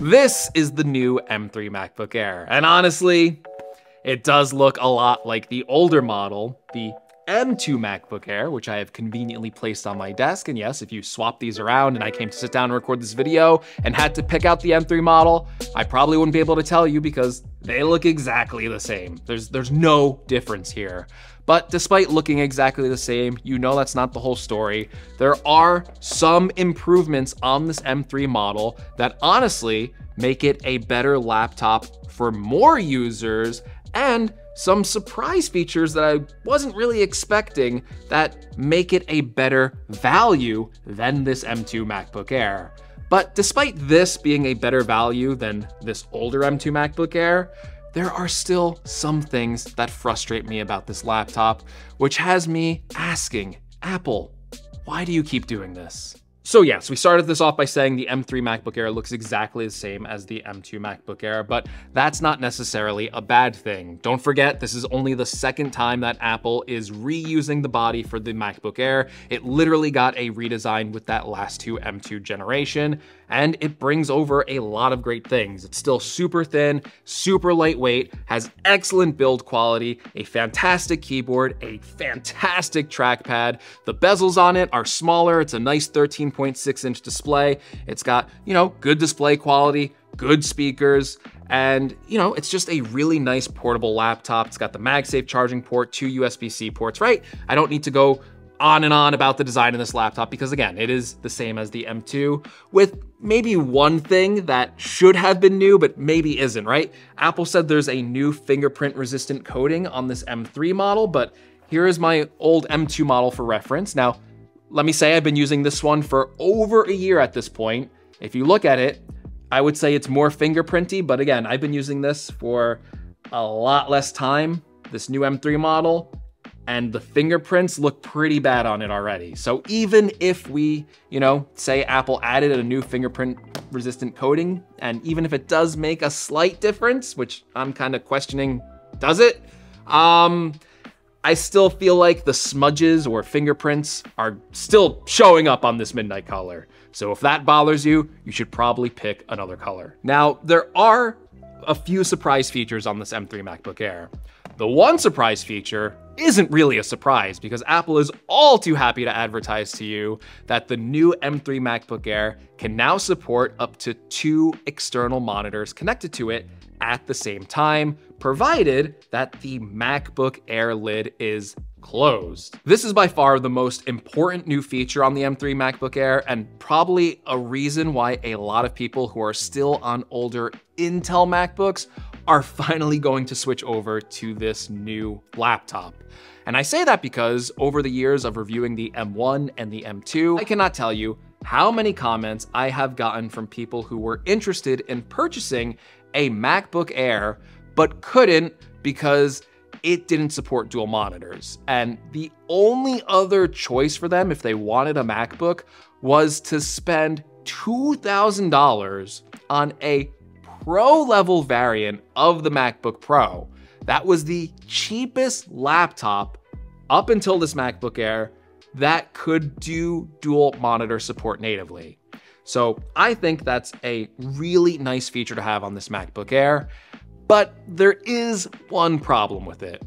This is the new M3 MacBook Air. And honestly, it does look a lot like the older model, the M2 MacBook Air, which I have conveniently placed on my desk. And yes, if you swap these around and I came to sit down and record this video and had to pick out the M3 model, I probably wouldn't be able to tell you because they look exactly the same. There's, there's no difference here. But despite looking exactly the same, you know that's not the whole story. There are some improvements on this M3 model that honestly make it a better laptop for more users and some surprise features that I wasn't really expecting that make it a better value than this M2 MacBook Air. But despite this being a better value than this older M2 MacBook Air, there are still some things that frustrate me about this laptop, which has me asking, Apple, why do you keep doing this? So yes, we started this off by saying the M3 MacBook Air looks exactly the same as the M2 MacBook Air, but that's not necessarily a bad thing. Don't forget, this is only the second time that Apple is reusing the body for the MacBook Air. It literally got a redesign with that last two M2 generation, and it brings over a lot of great things. It's still super thin, super lightweight, has excellent build quality, a fantastic keyboard, a fantastic trackpad. The bezels on it are smaller. It's a nice 13.6 inch display. It's got, you know, good display quality, good speakers, and you know, it's just a really nice portable laptop. It's got the MagSafe charging port, two USB-C ports, right? I don't need to go on and on about the design of this laptop because again, it is the same as the M2 with maybe one thing that should have been new, but maybe isn't, right? Apple said there's a new fingerprint resistant coating on this M3 model, but here is my old M2 model for reference. Now, let me say I've been using this one for over a year at this point. If you look at it, I would say it's more fingerprinty, but again, I've been using this for a lot less time, this new M3 model, and the fingerprints look pretty bad on it already. So even if we, you know, say Apple added a new fingerprint resistant coating, and even if it does make a slight difference, which I'm kind of questioning, does it? Um, I still feel like the smudges or fingerprints are still showing up on this midnight color. So if that bothers you, you should probably pick another color. Now, there are a few surprise features on this M3 MacBook Air. The one surprise feature isn't really a surprise because Apple is all too happy to advertise to you that the new M3 MacBook Air can now support up to two external monitors connected to it at the same time, provided that the MacBook Air lid is closed. This is by far the most important new feature on the M3 MacBook Air and probably a reason why a lot of people who are still on older Intel MacBooks are finally going to switch over to this new laptop. And I say that because over the years of reviewing the M1 and the M2, I cannot tell you how many comments I have gotten from people who were interested in purchasing a MacBook Air, but couldn't because it didn't support dual monitors. And the only other choice for them if they wanted a MacBook was to spend $2,000 on a Pro level variant of the MacBook Pro. That was the cheapest laptop up until this MacBook Air that could do dual monitor support natively. So I think that's a really nice feature to have on this MacBook Air, but there is one problem with it.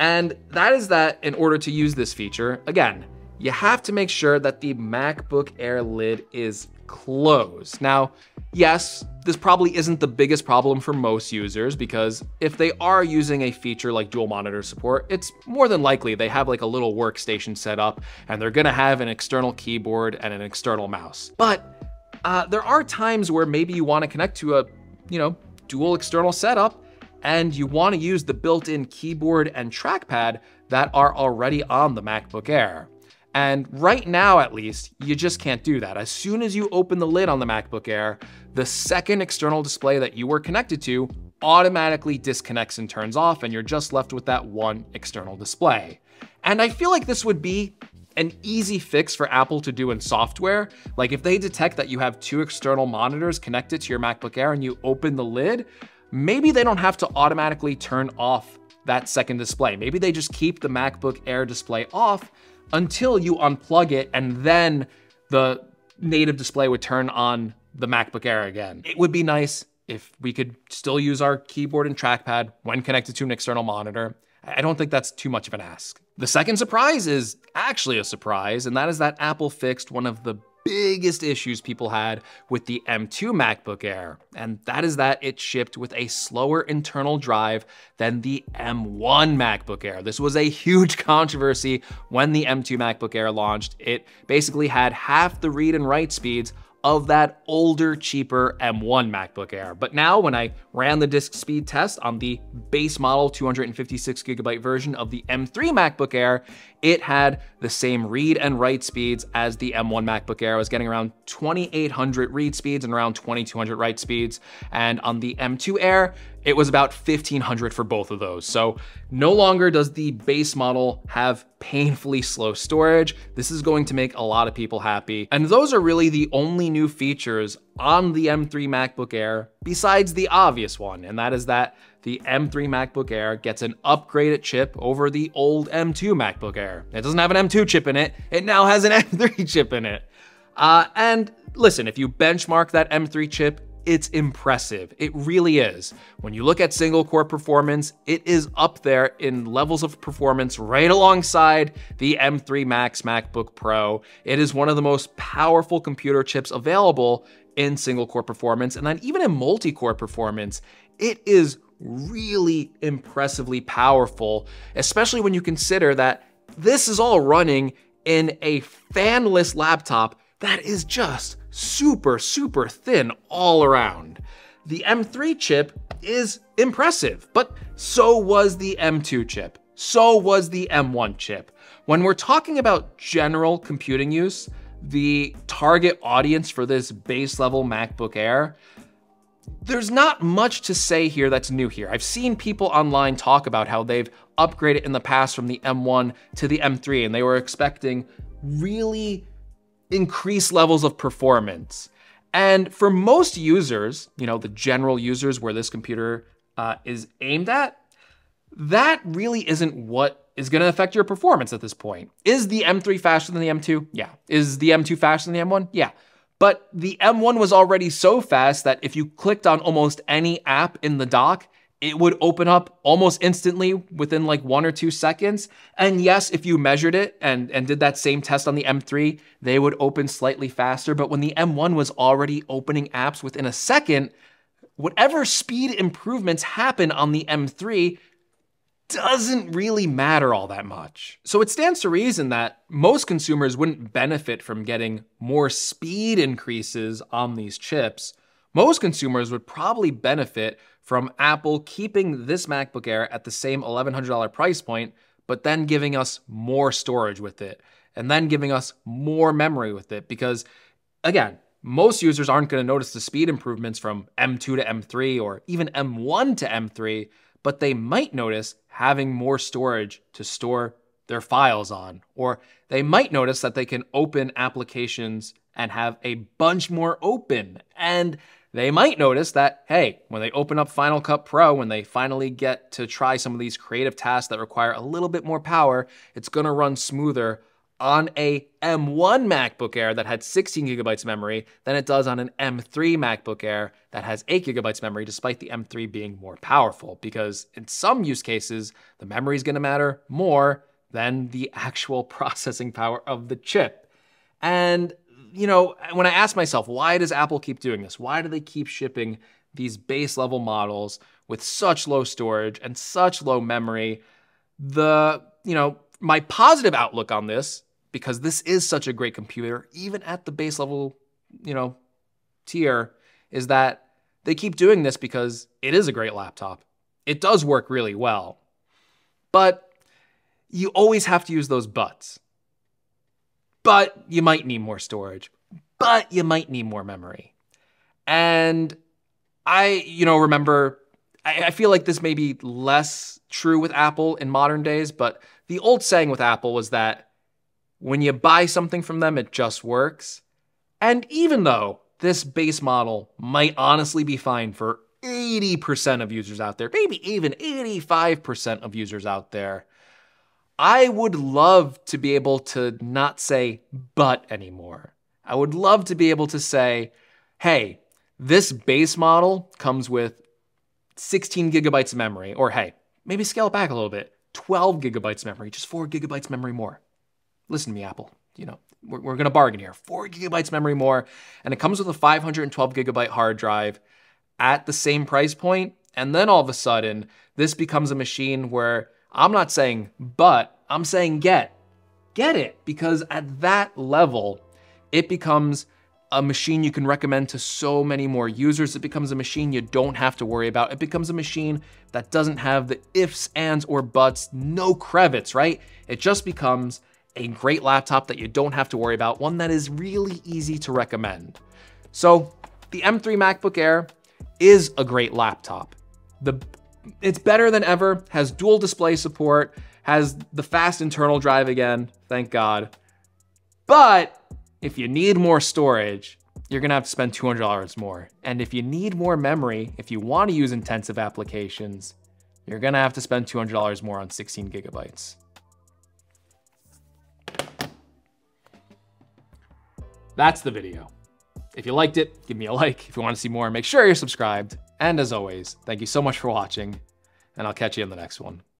And that is that in order to use this feature, again, you have to make sure that the MacBook Air lid is closed. Now, yes, this probably isn't the biggest problem for most users because if they are using a feature like dual monitor support, it's more than likely they have like a little workstation set up and they're gonna have an external keyboard and an external mouse. But uh, there are times where maybe you wanna connect to a, you know, dual external setup and you wanna use the built-in keyboard and trackpad that are already on the MacBook Air. And right now, at least, you just can't do that. As soon as you open the lid on the MacBook Air, the second external display that you were connected to automatically disconnects and turns off, and you're just left with that one external display. And I feel like this would be an easy fix for Apple to do in software. Like if they detect that you have two external monitors connected to your MacBook Air and you open the lid, maybe they don't have to automatically turn off that second display. Maybe they just keep the MacBook Air display off until you unplug it and then the native display would turn on the MacBook Air again. It would be nice if we could still use our keyboard and trackpad when connected to an external monitor. I don't think that's too much of an ask. The second surprise is actually a surprise, and that is that Apple fixed one of the biggest issues people had with the M2 MacBook Air, and that is that it shipped with a slower internal drive than the M1 MacBook Air. This was a huge controversy when the M2 MacBook Air launched. It basically had half the read and write speeds of that older, cheaper M1 MacBook Air. But now when I ran the disk speed test on the base model 256 gigabyte version of the M3 MacBook Air, it had the same read and write speeds as the M1 MacBook Air. I was getting around 2800 read speeds and around 2200 write speeds. And on the M2 Air, it was about 1500 for both of those. So no longer does the base model have painfully slow storage. This is going to make a lot of people happy. And those are really the only new features on the M3 MacBook Air besides the obvious one, and that is that the M3 MacBook Air gets an upgraded chip over the old M2 MacBook Air. It doesn't have an M2 chip in it, it now has an M3 chip in it. Uh, and listen, if you benchmark that M3 chip, it's impressive. It really is. When you look at single core performance, it is up there in levels of performance right alongside the M3 Max MacBook Pro. It is one of the most powerful computer chips available in single core performance. And then even in multi core performance, it is really impressively powerful, especially when you consider that this is all running in a fanless laptop that is just super, super thin all around. The M3 chip is impressive, but so was the M2 chip. So was the M1 chip. When we're talking about general computing use, the target audience for this base level MacBook Air, there's not much to say here that's new here. I've seen people online talk about how they've upgraded in the past from the M1 to the M3 and they were expecting really increased levels of performance. And for most users, you know, the general users where this computer uh, is aimed at, that really isn't what is going to affect your performance at this point. Is the M3 faster than the M2? Yeah. Is the M2 faster than the M1? Yeah. But the M1 was already so fast that if you clicked on almost any app in the dock, it would open up almost instantly within like one or two seconds. And yes, if you measured it and, and did that same test on the M3, they would open slightly faster. But when the M1 was already opening apps within a second, whatever speed improvements happen on the M3 doesn't really matter all that much. So it stands to reason that most consumers wouldn't benefit from getting more speed increases on these chips. Most consumers would probably benefit from Apple keeping this MacBook Air at the same $1,100 price point, but then giving us more storage with it, and then giving us more memory with it. Because again, most users aren't going to notice the speed improvements from M2 to M3 or even M1 to M3, but they might notice having more storage to store their files on. Or they might notice that they can open applications and have a bunch more open. And they might notice that, hey, when they open up Final Cut Pro, when they finally get to try some of these creative tasks that require a little bit more power, it's gonna run smoother on a M1 MacBook Air that had 16 gigabytes of memory than it does on an M3 MacBook Air that has 8 gigabytes of memory, despite the M3 being more powerful. Because in some use cases, the memory is gonna matter more than the actual processing power of the chip. And you know, when I ask myself, why does Apple keep doing this? Why do they keep shipping these base level models with such low storage and such low memory? The, you know, my positive outlook on this, because this is such a great computer, even at the base level, you know, tier, is that they keep doing this because it is a great laptop. It does work really well. But you always have to use those buts but you might need more storage, but you might need more memory. And I, you know, remember, I, I, feel like this may be less true with Apple in modern days, but the old saying with Apple was that when you buy something from them, it just works. And even though this base model might honestly be fine for 80% of users out there, maybe even 85% of users out there, I would love to be able to not say but anymore. I would love to be able to say, hey, this base model comes with 16 gigabytes of memory, or hey, maybe scale it back a little bit, 12 gigabytes of memory, just four gigabytes memory more. Listen to me, Apple. You know, we're, we're gonna bargain here. Four gigabytes memory more, and it comes with a 512 gigabyte hard drive at the same price point. And then all of a sudden, this becomes a machine where I'm not saying but, I'm saying get. Get it. Because at that level, it becomes a machine you can recommend to so many more users. It becomes a machine you don't have to worry about. It becomes a machine that doesn't have the ifs, ands, or buts, no crevets, right? It just becomes a great laptop that you don't have to worry about, one that is really easy to recommend. So the M3 MacBook Air is a great laptop. The it's better than ever, has dual display support, has the fast internal drive again, thank God. But if you need more storage, you're gonna have to spend $200 more. And if you need more memory, if you wanna use intensive applications, you're gonna have to spend $200 more on 16 gigabytes. That's the video. If you liked it, give me a like. If you wanna see more, make sure you're subscribed. And as always, thank you so much for watching, and I'll catch you in the next one.